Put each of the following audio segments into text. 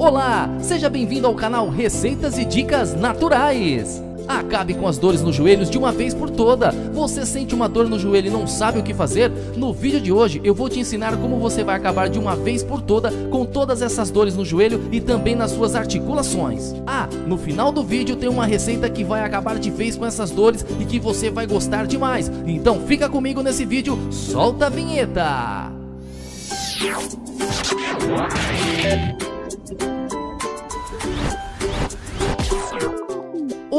Olá, seja bem-vindo ao canal Receitas e Dicas Naturais. Acabe com as dores nos joelhos de uma vez por toda. Você sente uma dor no joelho e não sabe o que fazer? No vídeo de hoje eu vou te ensinar como você vai acabar de uma vez por toda com todas essas dores no joelho e também nas suas articulações. Ah, no final do vídeo tem uma receita que vai acabar de vez com essas dores e que você vai gostar demais. Então fica comigo nesse vídeo, solta a vinheta!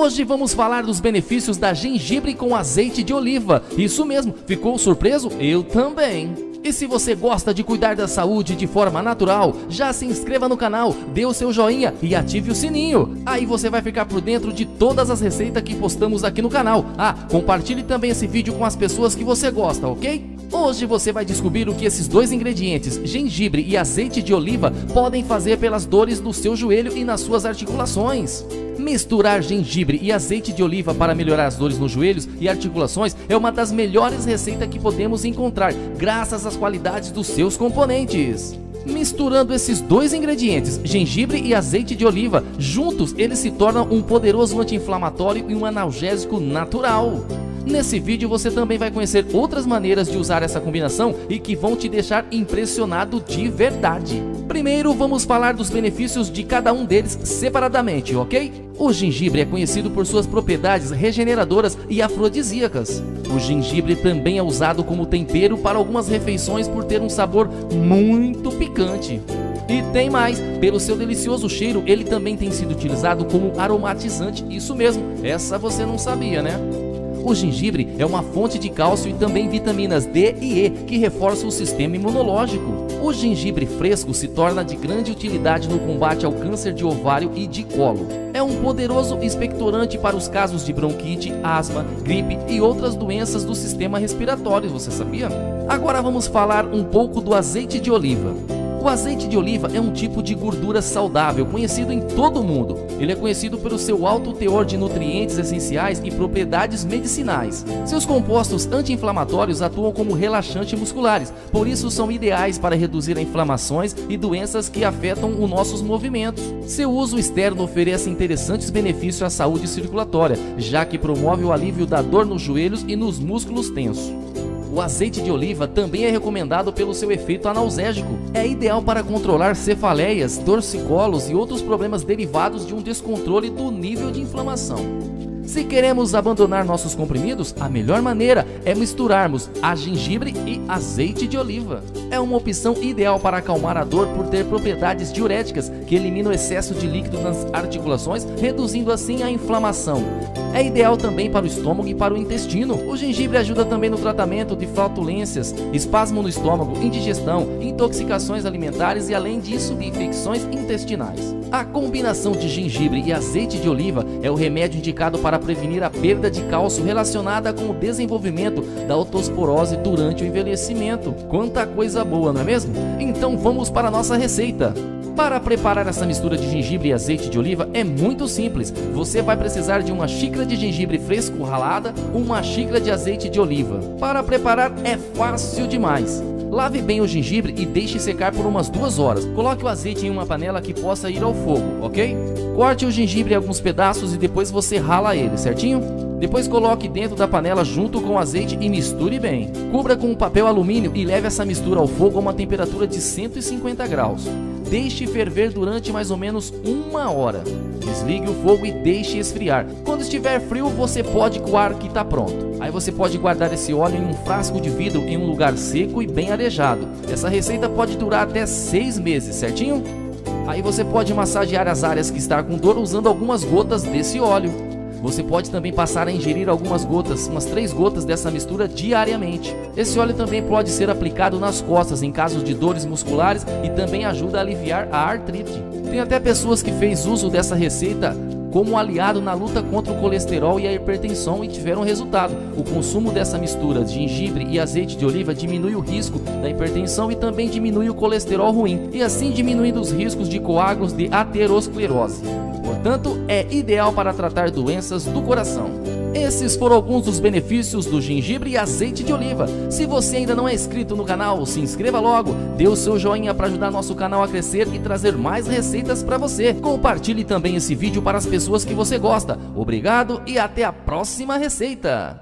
Hoje vamos falar dos benefícios da gengibre com azeite de oliva. Isso mesmo, ficou surpreso? Eu também. E se você gosta de cuidar da saúde de forma natural, já se inscreva no canal, dê o seu joinha e ative o sininho. Aí você vai ficar por dentro de todas as receitas que postamos aqui no canal. Ah, compartilhe também esse vídeo com as pessoas que você gosta, ok? Hoje você vai descobrir o que esses dois ingredientes, gengibre e azeite de oliva, podem fazer pelas dores do seu joelho e nas suas articulações. Misturar gengibre e azeite de oliva para melhorar as dores nos joelhos e articulações é uma das melhores receitas que podemos encontrar, graças às qualidades dos seus componentes. Misturando esses dois ingredientes, gengibre e azeite de oliva, juntos eles se tornam um poderoso anti-inflamatório e um analgésico natural. Nesse vídeo você também vai conhecer outras maneiras de usar essa combinação e que vão te deixar impressionado de verdade. Primeiro vamos falar dos benefícios de cada um deles separadamente, ok? O gengibre é conhecido por suas propriedades regeneradoras e afrodisíacas. O gengibre também é usado como tempero para algumas refeições por ter um sabor muito picante. E tem mais, pelo seu delicioso cheiro, ele também tem sido utilizado como aromatizante. Isso mesmo, essa você não sabia, né? O gengibre é uma fonte de cálcio e também vitaminas D e E que reforçam o sistema imunológico. O gengibre fresco se torna de grande utilidade no combate ao câncer de ovário e de colo. É um poderoso expectorante para os casos de bronquite, asma, gripe e outras doenças do sistema respiratório, você sabia? Agora vamos falar um pouco do azeite de oliva. O azeite de oliva é um tipo de gordura saudável conhecido em todo o mundo. Ele é conhecido pelo seu alto teor de nutrientes essenciais e propriedades medicinais. Seus compostos anti-inflamatórios atuam como relaxantes musculares, por isso são ideais para reduzir inflamações e doenças que afetam os nossos movimentos. Seu uso externo oferece interessantes benefícios à saúde circulatória, já que promove o alívio da dor nos joelhos e nos músculos tensos. O azeite de oliva também é recomendado pelo seu efeito analgésico. É ideal para controlar cefaleias, torcicolos e outros problemas derivados de um descontrole do nível de inflamação. Se queremos abandonar nossos comprimidos, a melhor maneira é misturarmos a gengibre e azeite de oliva. É uma opção ideal para acalmar a dor por ter propriedades diuréticas que eliminam o excesso de líquido nas articulações, reduzindo assim a inflamação. É ideal também para o estômago e para o intestino. O gengibre ajuda também no tratamento de flatulências, espasmo no estômago, indigestão, intoxicações alimentares e além disso infecções intestinais. A combinação de gengibre e azeite de oliva é o remédio indicado para prevenir a perda de cálcio relacionada com o desenvolvimento da otosporose durante o envelhecimento. Quanta coisa boa, não é mesmo? Então vamos para a nossa receita. Para preparar essa mistura de gengibre e azeite de oliva é muito simples. Você vai precisar de uma xícara de gengibre fresco ralada, uma xícara de azeite de oliva. Para preparar é fácil demais. Lave bem o gengibre e deixe secar por umas duas horas. Coloque o azeite em uma panela que possa ir ao fogo, ok? Corte o gengibre em alguns pedaços e depois você rala ele, certinho? Depois coloque dentro da panela junto com o azeite e misture bem. Cubra com um papel alumínio e leve essa mistura ao fogo a uma temperatura de 150 graus. Deixe ferver durante mais ou menos uma hora. Desligue o fogo e deixe esfriar. Quando estiver frio, você pode coar que está pronto. Aí você pode guardar esse óleo em um frasco de vidro em um lugar seco e bem arejado. Essa receita pode durar até seis meses, certinho? Aí você pode massagear as áreas que está com dor usando algumas gotas desse óleo. Você pode também passar a ingerir algumas gotas, umas três gotas dessa mistura diariamente. Esse óleo também pode ser aplicado nas costas em casos de dores musculares e também ajuda a aliviar a artrite. Tem até pessoas que fez uso dessa receita como aliado na luta contra o colesterol e a hipertensão e tiveram resultado. O consumo dessa mistura de gengibre e azeite de oliva diminui o risco da hipertensão e também diminui o colesterol ruim, e assim diminuindo os riscos de coágulos de aterosclerose. Portanto, é ideal para tratar doenças do coração. Esses foram alguns dos benefícios do gengibre e azeite de oliva. Se você ainda não é inscrito no canal, se inscreva logo, dê o seu joinha para ajudar nosso canal a crescer e trazer mais receitas para você. Compartilhe também esse vídeo para as pessoas que você gosta. Obrigado e até a próxima receita.